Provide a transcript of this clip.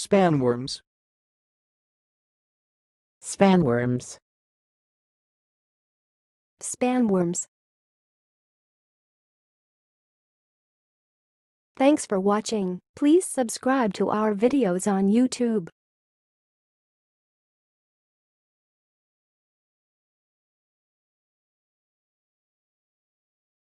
Spanworms. Spanworms. Spanworms. Thanks for watching. Please subscribe to our videos on YouTube.